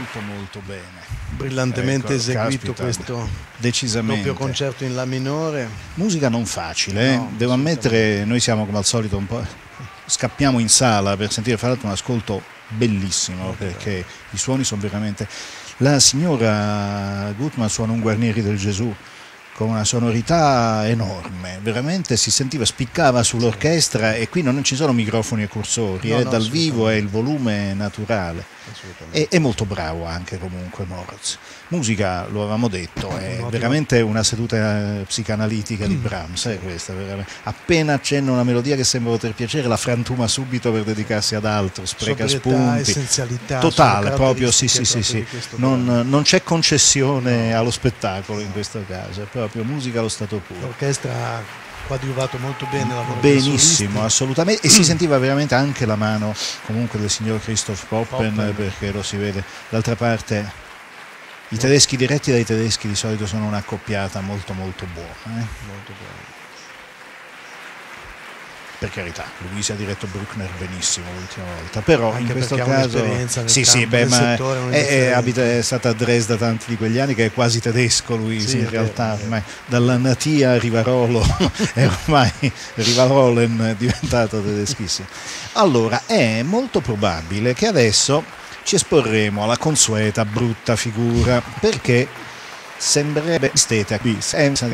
molto molto bene. Brillantemente Ecco, eseguito caspita, questo Decisamente. doppio concerto in La minore. Musica non facile, eh. No, devo ammettere, noi siamo come al solito un po'... Scappiamo in sala per sentire fra l'altro un ascolto bellissimo perché i suoni sono veramente... La signora Gutmann suona un Guarnieri del Gesù con una sonorità enorme, veramente si sentiva, spiccava sull'orchestra e qui non ci sono microfoni e cursori, No, eh, no, dal vivo è il volume naturale. E, è molto bravo anche comunque Moritz. Musica, lo avevamo detto, è Un'ottima- veramente una seduta eh, psicanalitica di Brahms, è questa, veramente. Appena accenna una melodia che sembra poter piacere, la frantuma subito per dedicarsi ad altro, spreca Sobrietà, spunti. Totale, proprio sì, sì, sì, sì. Non, non c'è concessione allo spettacolo in questo caso, è proprio musica allo stato puro. L'orchestra ha coadiuvato molto bene la dei Benissimo, assolutamente. E si sentiva veramente anche la mano comunque del signor Christoph Poppen, Poppen. perché lo si vede. D'altra parte, i tedeschi diretti dai tedeschi di solito sono un'accoppiata molto molto buona. eh. Molto bravo. Per carità, lui si ha diretto Bruckner benissimo l'ultima volta, però Anche in questo caso sì, sì, beh, ma è, è, abita- è stata a Dresda tanti di quegli anni che è quasi tedesco lui, Sì, è in vero, realtà è ormai dalla natia a Rivarolo è ormai Rivarolen è diventato tedeschissimo. Allora, è molto probabile che adesso ci esporremo alla consueta brutta figura perché sembrerebbe stete qui, senza